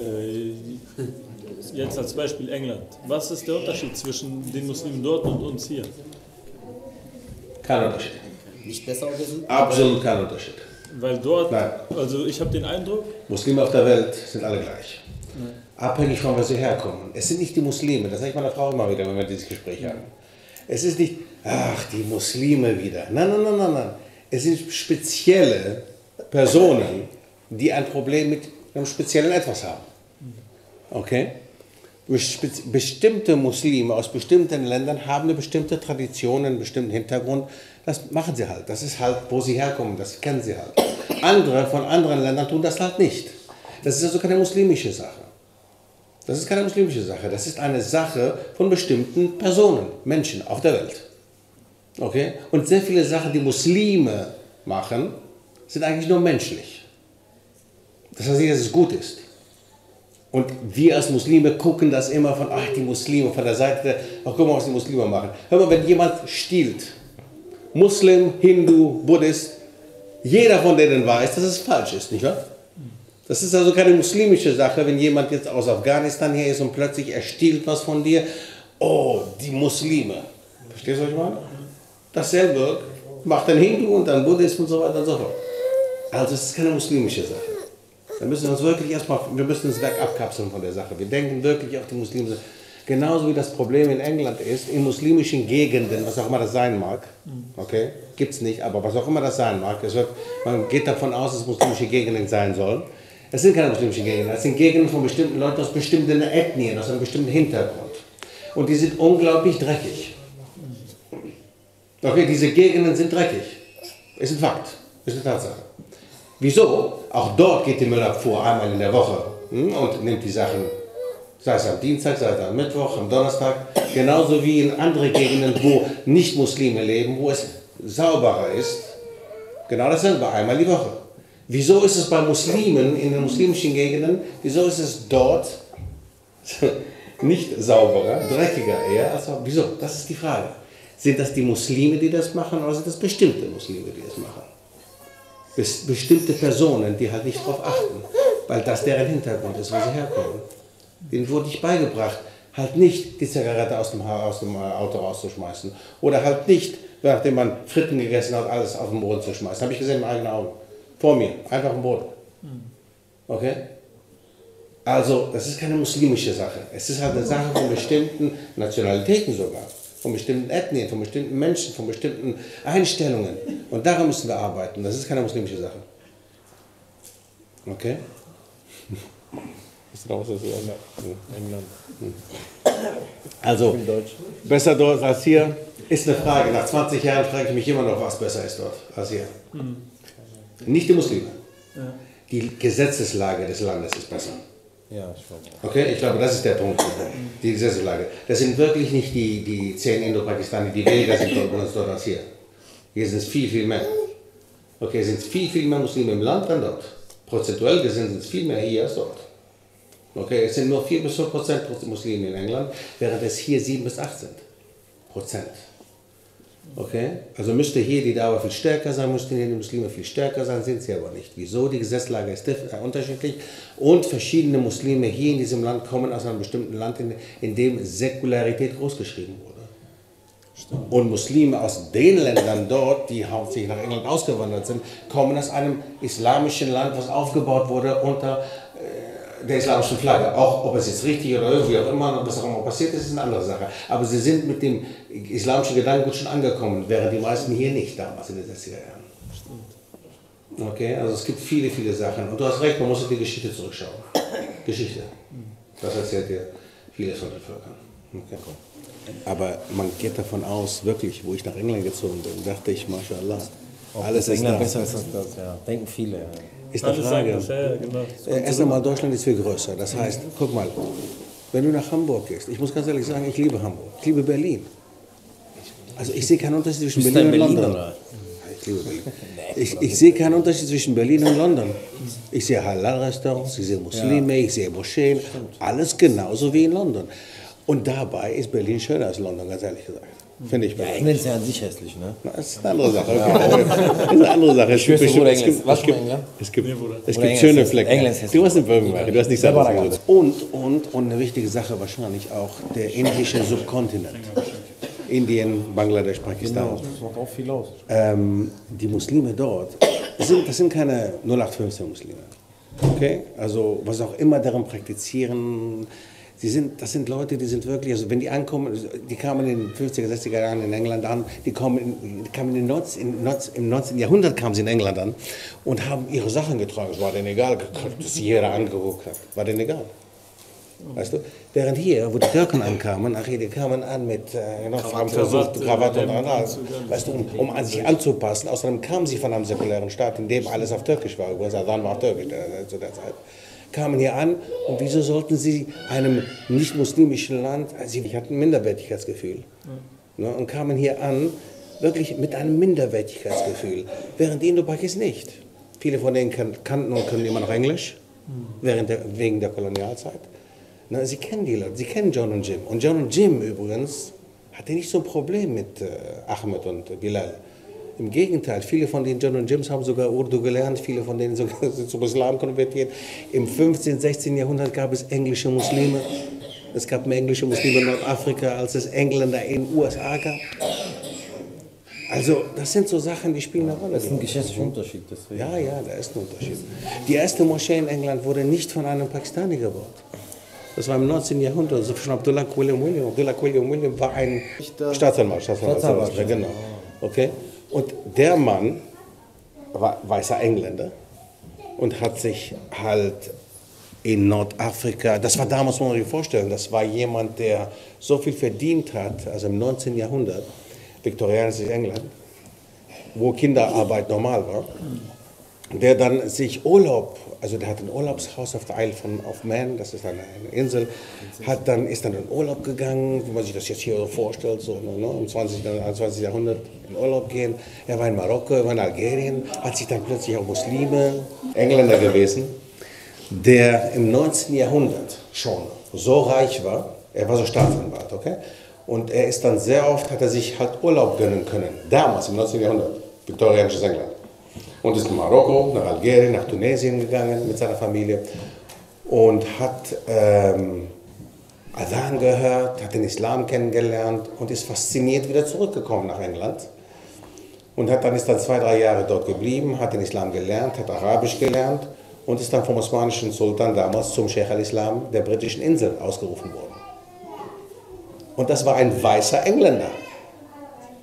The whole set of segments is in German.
Äh, jetzt als Beispiel England. Was ist der Unterschied zwischen den Muslimen dort und uns hier? Kein Unterschied. Nicht besser oder so? Absolut kein Unterschied. Weil dort, Nein. also ich habe den Eindruck, Muslime auf der Welt sind alle gleich. Abhängig von wo sie herkommen. Es sind nicht die Muslime, das sage ich meiner Frau immer wieder, wenn wir dieses Gespräch haben. Es ist nicht, ach, die Muslime wieder. Nein, nein, nein, nein, nein. Es sind spezielle Personen, die ein Problem mit einem speziellen Etwas haben. Okay? Bes- Bestimmte Muslime aus bestimmten Ländern haben eine bestimmte Tradition, einen bestimmten Hintergrund. Das machen sie halt. Das ist halt, wo sie herkommen. Das kennen sie halt. Andere von anderen Ländern tun das halt nicht. Das ist also keine muslimische Sache. Das ist keine muslimische Sache. Das ist eine Sache von bestimmten Personen, Menschen auf der Welt. Okay? Und sehr viele Sachen, die Muslime machen, sind eigentlich nur menschlich. Das heißt nicht, dass es gut ist. Und wir als Muslime gucken das immer von, ach, die Muslime, von der Seite, ach, guck mal, was die Muslime machen. Hör mal, wenn jemand stiehlt, Muslim, Hindu, Buddhist, jeder von denen weiß, dass es falsch ist, nicht wahr? Das ist also keine muslimische Sache, wenn jemand jetzt aus Afghanistan hier ist und plötzlich er stiehlt was von dir. Oh, die Muslime. Verstehst du, was ich meine? Dasselbe macht ein Hindu und ein Buddhist und so weiter und so fort. Also es ist keine muslimische Sache. Da müssen wir uns wirklich erstmal, wir müssen uns weg abkapseln von der Sache. Wir denken wirklich auf die Muslime. Genauso wie das Problem in England ist, in muslimischen Gegenden, was auch immer das sein mag, okay, gibt es nicht, aber was auch immer das sein mag, wird, man geht davon aus, dass es muslimische Gegenden sein sollen. Es sind keine muslimischen Gegenden, es sind Gegenden von bestimmten Leuten aus bestimmten Ethnien, aus einem bestimmten Hintergrund. Und die sind unglaublich dreckig. Okay, diese Gegenden sind dreckig. Ist ein Fakt, ist eine Tatsache. Wieso? Auch dort geht die Müllabfuhr einmal in der Woche hm, und nimmt die Sachen, sei es am Dienstag, sei es am Mittwoch, am Donnerstag, genauso wie in andere Gegenden, wo Nicht-Muslime leben, wo es sauberer ist. Genau dasselbe, einmal die Woche. Wieso ist es bei Muslimen in den muslimischen Gegenden, wieso ist es dort nicht sauberer, dreckiger eher? Also, wieso? Das ist die Frage. Sind das die Muslime, die das machen, oder sind das bestimmte Muslime, die das machen? Bes- bestimmte Personen, die halt nicht darauf achten, weil das deren Hintergrund ist, wo sie herkommen. Denen wurde nicht beigebracht, halt nicht die Zigarette aus dem, aus dem äh, Auto rauszuschmeißen oder halt nicht, nachdem man Fritten gegessen hat, alles auf den Boden zu schmeißen. Habe ich gesehen mit eigenen Augen. Vor mir, einfach am Boden. Okay? Also, das ist keine muslimische Sache. Es ist halt eine Sache von bestimmten Nationalitäten sogar, von bestimmten Ethnien, von bestimmten Menschen, von bestimmten Einstellungen. Und daran müssen wir arbeiten. Das ist keine muslimische Sache. Okay? Ist raus, ist England. Also, besser dort als hier, ist eine Frage. Nach 20 Jahren frage ich mich immer noch, was besser ist dort als hier. Nicht die Muslime. Die Gesetzeslage des Landes ist besser. Ja, ich weiß. Okay, ich glaube, das ist der Punkt, die Gesetzeslage. Das sind wirklich nicht die, die zehn Indo-Pakistaner, die weniger sind uns dort als hier. Hier sind es viel, viel mehr. Okay, es sind viel, viel mehr Muslime im Land dann dort. Prozentuell gesehen sind es viel mehr hier als dort. Okay, es sind nur 4 bis 5 Prozent Muslime in England, während es hier 7 bis 8 sind. Prozent. Okay? Also müsste hier die Dauer viel stärker sein, müssten hier die Muslime viel stärker sein, sind sie aber nicht. Wieso? Die Gesetzlage ist äh, unterschiedlich und verschiedene Muslime hier in diesem Land kommen aus einem bestimmten Land, in, in dem Säkularität großgeschrieben wurde. Und Muslime aus den Ländern dort, die hauptsächlich nach England ausgewandert sind, kommen aus einem islamischen Land, was aufgebaut wurde unter äh, der islamischen Flagge. Auch ob es jetzt richtig oder irgendwie auch immer, was auch immer passiert ist, ist eine andere Sache. Aber sie sind mit dem islamischen Gedankengut schon angekommen, während die meisten hier nicht damals in den 60er Jahren. Okay, also es gibt viele, viele Sachen. Und du hast recht, man muss auf die Geschichte zurückschauen. Geschichte. Das erzählt dir vieles von den Völkern. Okay. Aber man geht davon aus, wirklich, wo ich nach England gezogen bin, dachte ich, mashallah, alles ist England da. besser als das, ja. Denken viele. Ja. Ist sagen Frage. ja, genau. Äh, Erst einmal, Deutschland ist viel größer. Das heißt, guck mal, wenn du nach Hamburg gehst, ich muss ganz ehrlich sagen, ich liebe Hamburg. Ich liebe Berlin. Also ich sehe keinen Unterschied zwischen Berlin und Berlin, London. oder? Ich liebe Berlin. Ich, ich sehe keinen Unterschied zwischen Berlin und London. Ich sehe Halal-Restaurants, ich sehe Muslime, ich sehe Moscheen, alles genauso wie in London. Und dabei ist Berlin schöner als London, ganz ehrlich gesagt. Finde ich. Ja, England ist ja an sich hässlich, ne? Das ist eine andere Sache. Okay. Das ist eine andere Sache. Es gibt, Bruder, es gibt, es gibt, es gibt, es gibt schöne. Flecken. England ist hässlich. Du warst in Birmingham, du hast nicht Da war selber da gesagt. Und, und, und eine wichtige Sache wahrscheinlich auch der indische Subkontinent. Indien, Bangladesch, Pakistan. Genau, das macht auch viel aus. ähm, die Muslime dort, das sind, das sind keine 0815 Muslime. Okay? Also, was auch immer darin praktizieren, sie sind, das sind Leute, die sind wirklich, also wenn die ankommen, die kamen in den 50er, 60er Jahren in England an, die, kommen in, die kamen in den 19, in, 19, im 19. Jahrhundert kamen sie in England an und haben ihre Sachen getragen. Es war denen egal, dass sie jeder angeguckt hat. War denen egal. Weißt du? Während hier, wo die Türken ankamen, ach, die kamen an mit äh, haben versucht, Krawatte, und alles. Weißt du, um, um an sich anzupassen. Außerdem kamen sie von einem säkulären Staat, in dem alles auf Türkisch war. Übrigens, Adhan war auf Türkisch äh, zu der Zeit. Kamen hier an und wieso sollten sie einem nicht-muslimischen Land, also sie hatten ein Minderwertigkeitsgefühl. Ne, und kamen hier an, wirklich mit einem Minderwertigkeitsgefühl. Während die Indopakis nicht. Viele von denen kan kannten und können immer noch Englisch, während der, wegen der Kolonialzeit. Na, sie kennen die Leute, sie kennen John und Jim. Und John und Jim übrigens hatte nicht so ein Problem mit äh, Ahmed und äh, Bilal. Im Gegenteil, viele von den John und Jims haben sogar Urdu gelernt, viele von denen sogar sind zum Islam konvertiert. Im 15., 16. Jahrhundert gab es englische Muslime. Es gab mehr englische Muslime in Nordafrika, als es Engländer in den USA gab. Also, das sind so Sachen, die spielen eine Rolle. Das ist ein geschäftlicher Unterschied. Deswegen. Ja, ja, da ist ein Unterschied. Die erste Moschee in England wurde nicht von einem Pakistani gebaut. Das war im 19. Jahrhundert, so von Abdullah William William. Abdullah William William war ein Staatsanwalt. Staatsanwalt, Staatsanwalt, genau. Okay? Und der Mann war weißer Engländer und hat sich halt in Nordafrika, das war damals, muss man sich vorstellen, das war jemand, der so viel verdient hat, also im 19. Jahrhundert, viktorianisches England, wo Kinderarbeit normal war, der dann sich Urlaub, also der hat ein Urlaubshaus auf der Isle von of Man, das ist eine, eine Insel, hat dann, ist dann in Urlaub gegangen, wie man sich das jetzt hier so vorstellt, so ne, im 20. und 21. Jahrhundert in Urlaub gehen. Er war in Marokko, er war in Algerien, hat sich dann plötzlich auch Muslime, Engländer gewesen, der im 19. Jahrhundert schon so reich war, er war so Staatsanwalt, okay? Und er ist dann sehr oft, hat er sich halt Urlaub gönnen können, damals im 19. Jahrhundert, viktorianisches England. Und ist nach Marokko, nach Algerien, nach Tunesien gegangen mit seiner Familie und hat ähm, Adhan gehört, hat den Islam kennengelernt und ist fasziniert wieder zurückgekommen nach England. Und hat dann, ist dann zwei, drei Jahre dort geblieben, hat den Islam gelernt, hat Arabisch gelernt und ist dann vom osmanischen Sultan damals zum Sheikh al-Islam der britischen Insel ausgerufen worden. Und das war ein weißer Engländer.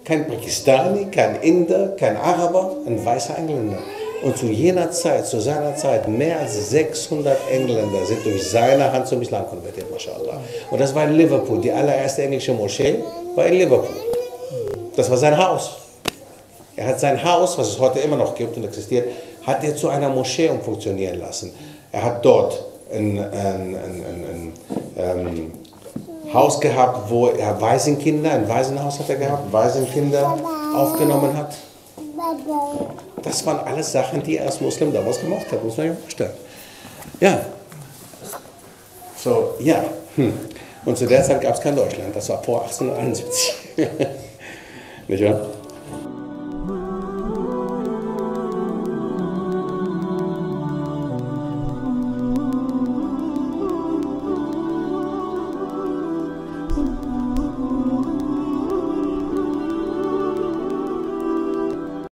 Kein Pakistani, kein Inder, kein Araber, ein weißer Engländer. Und zu jener Zeit, zu seiner Zeit, mehr als 600 Engländer sind durch seine Hand zum Islam konvertiert, mashallah. Und das war in Liverpool. Die allererste englische Moschee war in Liverpool. Das war sein Haus. Er hat sein Haus, was es heute immer noch gibt und existiert, hat er zu einer Moschee umfunktionieren lassen. Er hat dort ein, ein, ein, ein ähm, Haus gehabt, wo er Waisenkinder, ein Waisenhaus hat er gehabt, Waisenkinder aufgenommen hat. Das waren alles Sachen, die er als Muslim damals gemacht hat, muss man sich vorstellen. Ja. So, ja. Hm. Und zu der Zeit gab es kein Deutschland, das war vor 1871. Nicht wahr?